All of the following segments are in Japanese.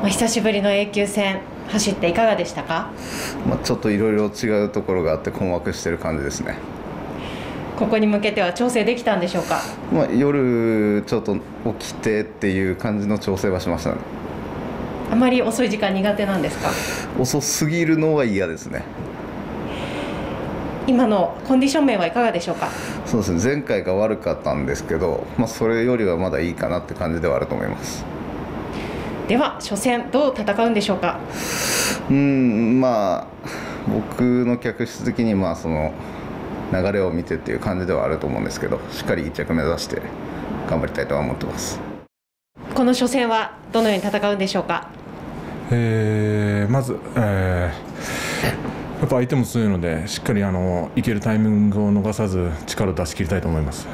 まあ、久しぶりの A 級戦走っていかがでしたか、まあ、ちょっといろいろ違うところがあって困惑してる感じですね。ここに向けては調整できたんでしょうか、まあ、夜ちょっと起きてっていう感じの調整はしましたね。あまり遅い時間苦手なんですか？遅すぎるのは嫌ですね。今のコンディション面はいかがでしょうか？そうですね。前回が悪かったんですけど、まあ、それよりはまだいいかなって感じではあると思いますでは初戦どう戦うんでしょうか？うんまあ僕の客室的にまあその流れを見てっていう感じではあると思うんですけどしっかり1着目指して頑張りたいとは思ってます。この初戦はどのように戦うんでしょうか？えー、まず、えー、やっぱ相手も強いのでしっかりあのいけるタイミングを逃さず力を出し切りたいと思います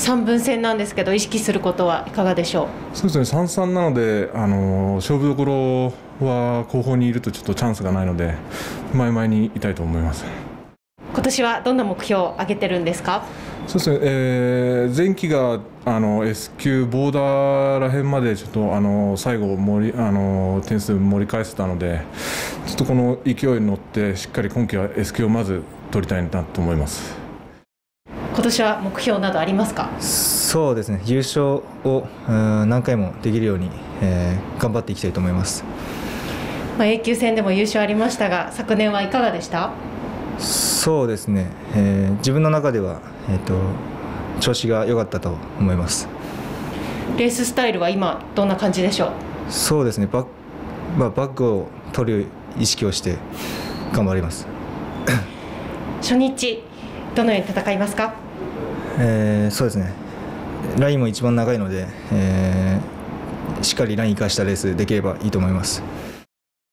3分戦なんですけど意識することはいかがでしょう？そうですね。3-3なのであの勝負どころは後方にいるとちょっとチャンスがないので前々にいたいと思います。今年はどんな目標を上げてるんですか？そうですね、えー、前期があの S 級ボーダーらへんまでちょっとあの最後盛りあの点数盛り返せたのでちょっとこの勢いに乗ってしっかり今季は S 級をまず取りたいなと思います今年は目標などありますか？そうですね。優勝を何回もできるように、えー、頑張っていきたいと思います、まあ、A 級戦でも優勝ありましたが昨年はいかがでした？そうですね、えー、自分の中では、えーと、調子が良かったと思います。レーススタイルは今どんな感じでしょう？そうですね。バッ,、まあ、バッグを取る意識をして頑張ります。初日どのように戦いますか、えー、そうですねラインも一番長いので、えー、しっかりライン生かしたレースできればいいと思います。